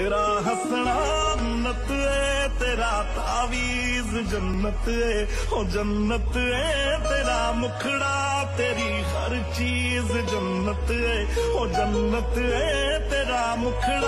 तेरा हंसना जन्नत है, तेरा तावीज जन्नत है। ओ जन्नत है, तेरा मुखड़ा, तेरी हर चीज़ जन्नत है। ओ जन्नत है, तेरा मुखड़ा।